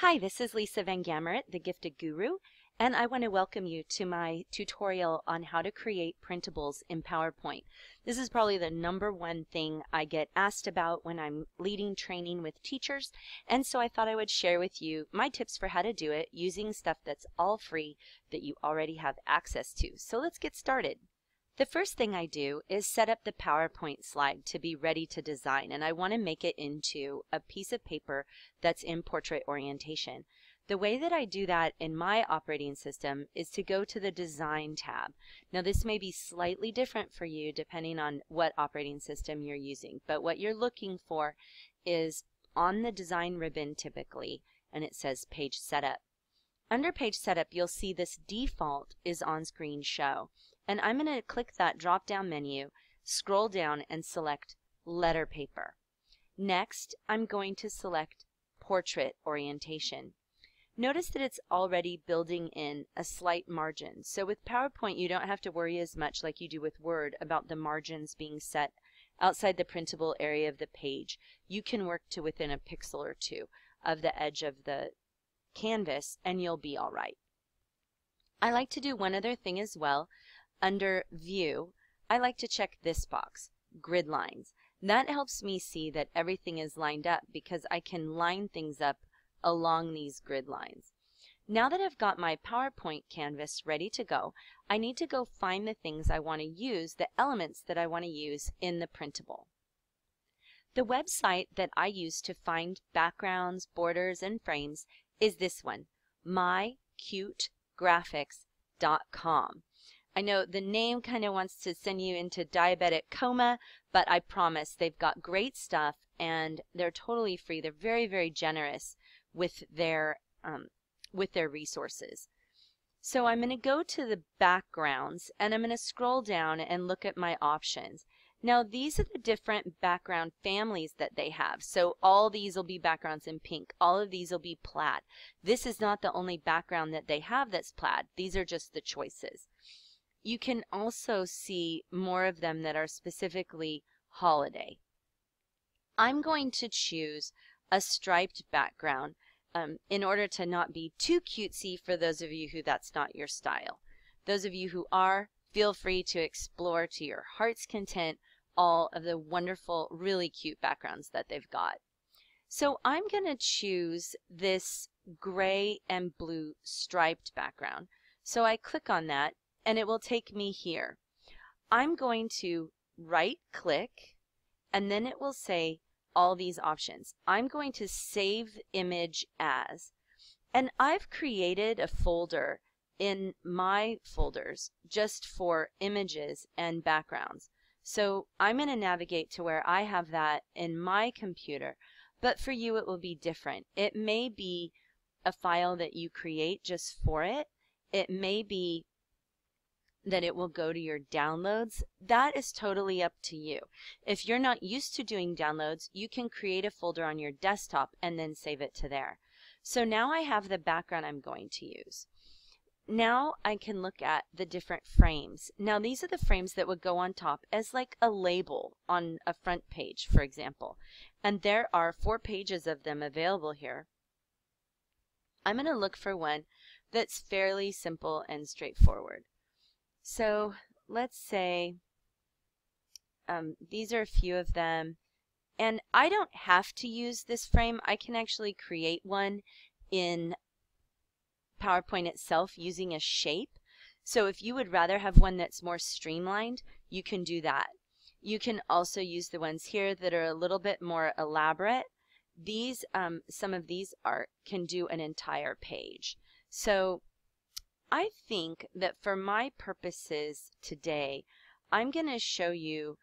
Hi, this is Lisa Van Gemert, the Gifted Guru, and I want to welcome you to my tutorial on how to create printables in PowerPoint. This is probably the number one thing I get asked about when I'm leading training with teachers, and so I thought I would share with you my tips for how to do it using stuff that's all free that you already have access to. So let's get started. The first thing I do is set up the PowerPoint slide to be ready to design and I want to make it into a piece of paper that's in portrait orientation. The way that I do that in my operating system is to go to the Design tab. Now this may be slightly different for you depending on what operating system you're using, but what you're looking for is on the Design ribbon typically, and it says Page Setup. Under Page Setup, you'll see this default is on screen show. And I'm going to click that drop down menu, scroll down and select letter paper. Next, I'm going to select portrait orientation. Notice that it's already building in a slight margin. So with PowerPoint, you don't have to worry as much like you do with Word about the margins being set outside the printable area of the page. You can work to within a pixel or two of the edge of the canvas and you'll be all right. I like to do one other thing as well. Under View, I like to check this box, Grid Lines. That helps me see that everything is lined up because I can line things up along these grid lines. Now that I've got my PowerPoint canvas ready to go, I need to go find the things I want to use, the elements that I want to use in the printable. The website that I use to find backgrounds, borders, and frames is this one, mycutegraphics.com. I know the name kind of wants to send you into diabetic coma, but I promise they've got great stuff and they're totally free. They're very, very generous with their um, with their resources. So I'm going to go to the backgrounds and I'm going to scroll down and look at my options. Now these are the different background families that they have. So all these will be backgrounds in pink. All of these will be plaid. This is not the only background that they have that's plaid. These are just the choices. You can also see more of them that are specifically holiday. I'm going to choose a striped background um, in order to not be too cutesy for those of you who that's not your style. Those of you who are, feel free to explore to your heart's content all of the wonderful, really cute backgrounds that they've got. So I'm going to choose this gray and blue striped background. So I click on that and it will take me here. I'm going to right click and then it will say all these options. I'm going to save image as and I've created a folder in my folders just for images and backgrounds. So I'm going to navigate to where I have that in my computer, but for you it will be different. It may be a file that you create just for it. It may be that it will go to your downloads, that is totally up to you. If you're not used to doing downloads, you can create a folder on your desktop and then save it to there. So now I have the background I'm going to use. Now I can look at the different frames. Now these are the frames that would go on top as like a label on a front page, for example. And there are four pages of them available here. I'm going to look for one that's fairly simple and straightforward. So let's say um, these are a few of them. And I don't have to use this frame. I can actually create one in PowerPoint itself using a shape. So if you would rather have one that's more streamlined, you can do that. You can also use the ones here that are a little bit more elaborate. These, um, some of these are can do an entire page. So I think that for my purposes today, I'm going to show you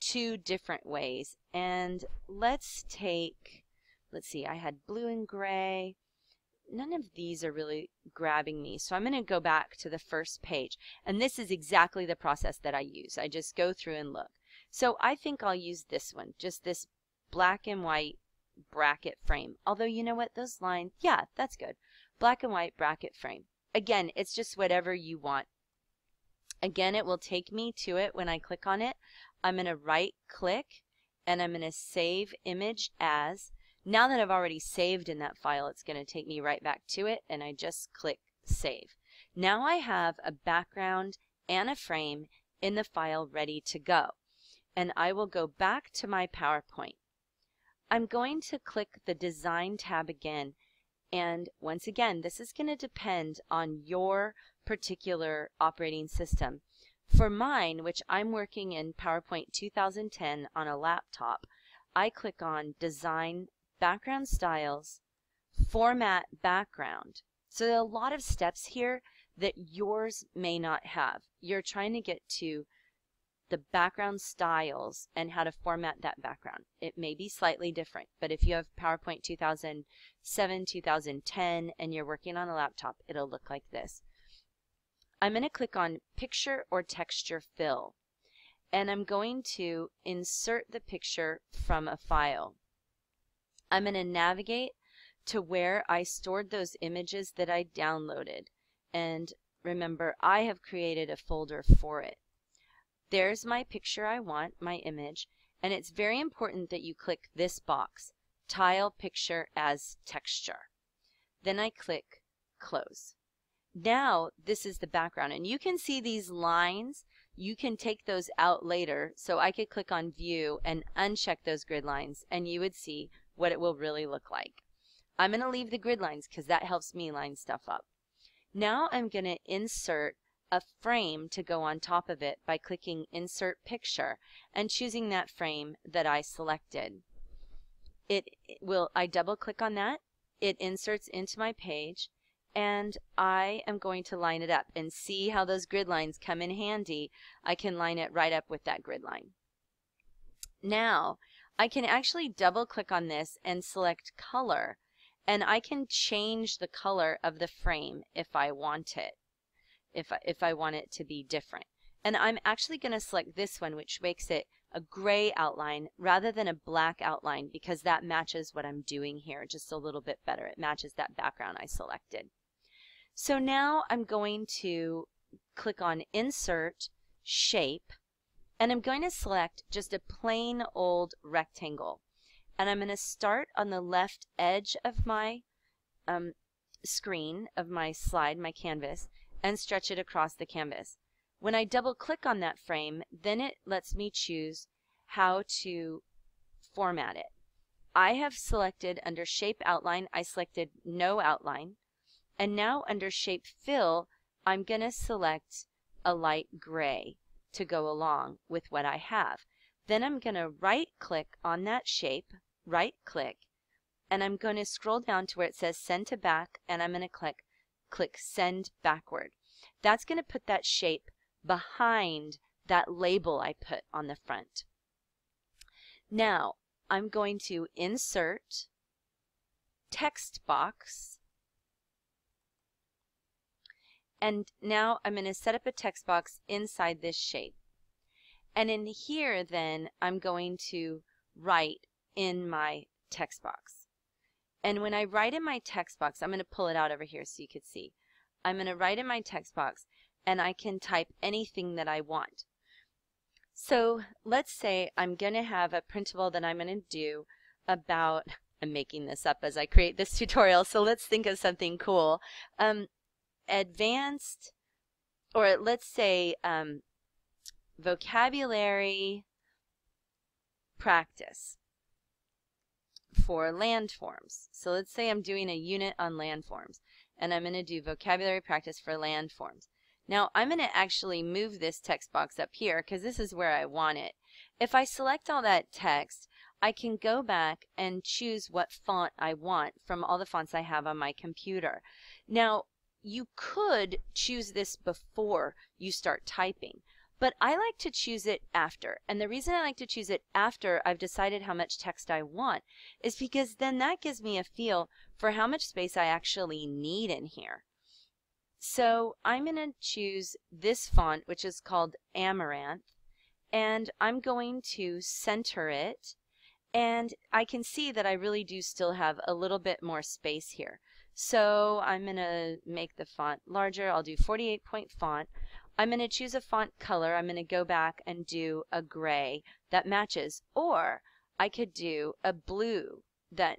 two different ways. And let's take, let's see, I had blue and gray. None of these are really grabbing me. So I'm going to go back to the first page. And this is exactly the process that I use. I just go through and look. So I think I'll use this one, just this black and white bracket frame. Although, you know what, those lines, yeah, that's good. Black and white bracket frame. Again, it's just whatever you want. Again, it will take me to it when I click on it. I'm going to right click and I'm going to save image as. Now that I've already saved in that file, it's going to take me right back to it and I just click save. Now I have a background and a frame in the file ready to go. And I will go back to my PowerPoint. I'm going to click the Design tab again. And once again, this is going to depend on your particular operating system. For mine, which I'm working in PowerPoint 2010 on a laptop, I click on Design Background Styles, Format Background. So there are a lot of steps here that yours may not have. You're trying to get to the background styles and how to format that background. It may be slightly different, but if you have PowerPoint 2007, 2010, and you're working on a laptop, it'll look like this. I'm going to click on Picture or Texture Fill, and I'm going to insert the picture from a file. I'm going to navigate to where I stored those images that I downloaded. And remember, I have created a folder for it. There's my picture I want, my image, and it's very important that you click this box, Tile Picture as Texture. Then I click Close. Now this is the background, and you can see these lines. You can take those out later, so I could click on View and uncheck those grid lines, and you would see what it will really look like. I'm going to leave the grid lines because that helps me line stuff up. Now I'm going to insert a frame to go on top of it by clicking Insert Picture and choosing that frame that I selected. It will, I double click on that, it inserts into my page, and I am going to line it up and see how those grid lines come in handy. I can line it right up with that grid line. Now, I can actually double click on this and select color and I can change the color of the frame if I want it, if, if I want it to be different. And I'm actually going to select this one, which makes it a gray outline rather than a black outline because that matches what I'm doing here just a little bit better. It matches that background I selected. So now I'm going to click on Insert, Shape, and I'm going to select just a plain old rectangle and I'm going to start on the left edge of my um, screen of my slide, my canvas, and stretch it across the canvas. When I double click on that frame, then it lets me choose how to format it. I have selected under Shape Outline, I selected No Outline. And now under Shape Fill, I'm going to select a light gray to go along with what I have. Then I'm going to right click on that shape, right click, and I'm going to scroll down to where it says send to back and I'm going to click click send backward. That's going to put that shape behind that label I put on the front. Now I'm going to insert text box and now I'm going to set up a text box inside this shape. And in here then I'm going to write in my text box. And when I write in my text box, I'm going to pull it out over here so you can see. I'm going to write in my text box and I can type anything that I want. So let's say I'm going to have a printable that I'm going to do about, I'm making this up as I create this tutorial, so let's think of something cool. Um, advanced, or let's say um, vocabulary practice for landforms. So let's say I'm doing a unit on landforms and I'm going to do vocabulary practice for landforms. Now I'm going to actually move this text box up here because this is where I want it. If I select all that text, I can go back and choose what font I want from all the fonts I have on my computer. Now you could choose this before you start typing. But I like to choose it after. And the reason I like to choose it after I've decided how much text I want is because then that gives me a feel for how much space I actually need in here. So I'm going to choose this font, which is called Amaranth, and I'm going to center it. And I can see that I really do still have a little bit more space here. So I'm going to make the font larger. I'll do 48 point font. I'm going to choose a font color. I'm going to go back and do a gray that matches. Or I could do a blue that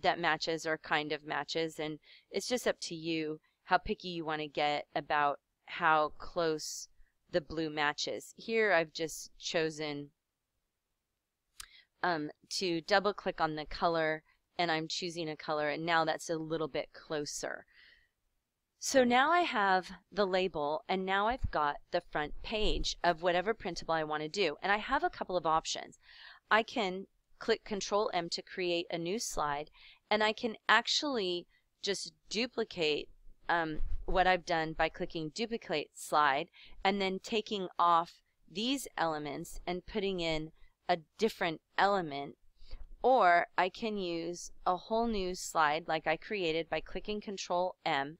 that matches or kind of matches. And it's just up to you how picky you want to get about how close the blue matches. Here I've just chosen um, to double click on the color and I'm choosing a color and now that's a little bit closer. So now I have the label and now I've got the front page of whatever printable I want to do. And I have a couple of options. I can click Control M to create a new slide and I can actually just duplicate um, what I've done by clicking duplicate slide and then taking off these elements and putting in a different element or I can use a whole new slide like I created by clicking Control M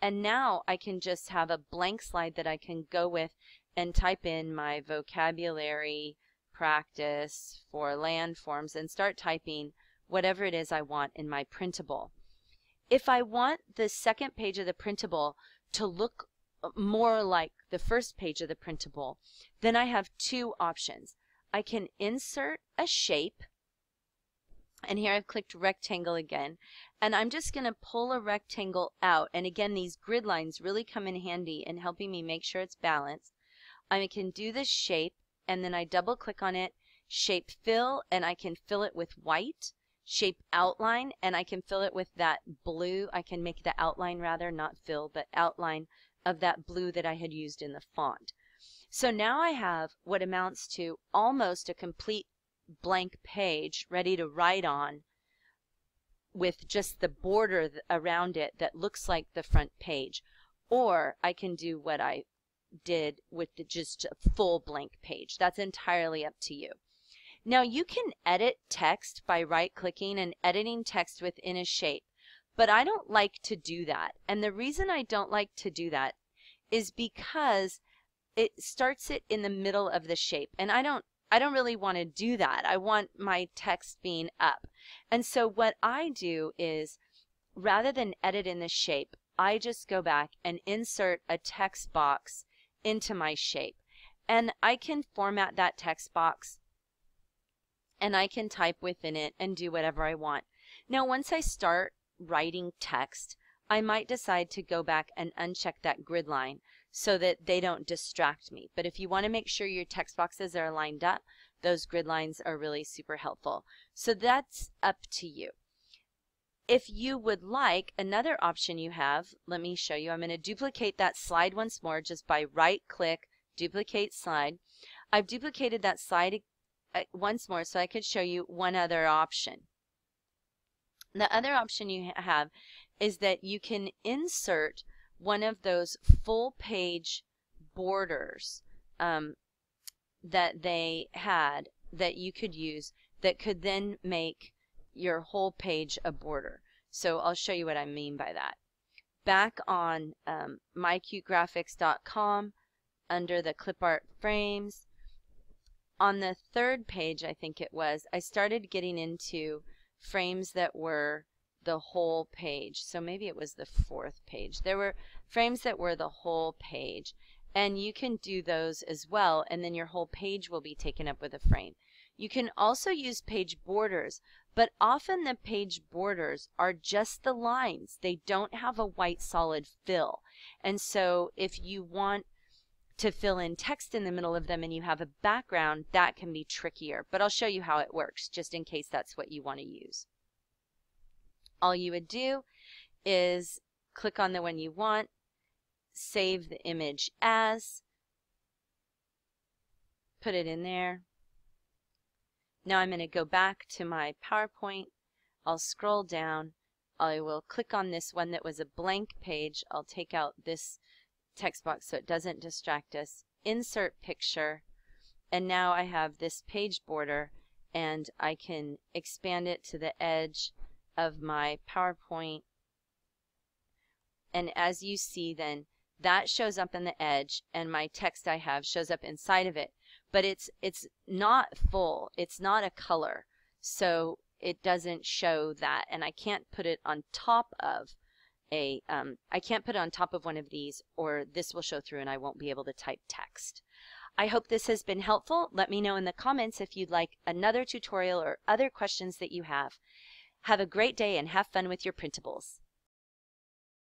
and now I can just have a blank slide that I can go with and type in my vocabulary practice for landforms and start typing whatever it is I want in my printable. If I want the second page of the printable to look more like the first page of the printable, then I have two options. I can insert a shape, and here I've clicked rectangle again, and I'm just going to pull a rectangle out. And again, these grid lines really come in handy in helping me make sure it's balanced. I can do this shape, and then I double click on it, shape fill, and I can fill it with white shape outline and I can fill it with that blue. I can make the outline rather, not fill, but outline of that blue that I had used in the font. So now I have what amounts to almost a complete blank page ready to write on with just the border around it that looks like the front page. Or I can do what I did with the just a full blank page. That's entirely up to you. Now you can edit text by right clicking and editing text within a shape, but I don't like to do that. And the reason I don't like to do that is because it starts it in the middle of the shape and I don't I don't really want to do that. I want my text being up. And so what I do is rather than edit in the shape, I just go back and insert a text box into my shape. And I can format that text box and I can type within it and do whatever I want. Now, once I start writing text, I might decide to go back and uncheck that grid line so that they don't distract me. But if you want to make sure your text boxes are lined up, those grid lines are really super helpful. So that's up to you. If you would like, another option you have, let me show you. I'm going to duplicate that slide once more just by right click, duplicate slide. I've duplicated that slide uh, once more so I could show you one other option. The other option you have is that you can insert one of those full page borders um, that they had that you could use that could then make your whole page a border. So I'll show you what I mean by that. Back on um, mycutegraphics.com under the clip art frames, on the third page, I think it was, I started getting into frames that were the whole page. So maybe it was the fourth page. There were frames that were the whole page. And you can do those as well, and then your whole page will be taken up with a frame. You can also use page borders, but often the page borders are just the lines. They don't have a white solid fill. And so if you want to fill in text in the middle of them and you have a background, that can be trickier. But I'll show you how it works just in case that's what you want to use. All you would do is click on the one you want, save the image as, put it in there. Now I'm going to go back to my PowerPoint. I'll scroll down. I will click on this one that was a blank page. I'll take out this text box so it doesn't distract us. Insert picture. And now I have this page border and I can expand it to the edge of my PowerPoint. And as you see then, that shows up in the edge and my text I have shows up inside of it. But it's it's not full. It's not a color. So it doesn't show that and I can't put it on top of a, um, I can't put it on top of one of these or this will show through and I won't be able to type text. I hope this has been helpful. Let me know in the comments if you'd like another tutorial or other questions that you have. Have a great day and have fun with your printables.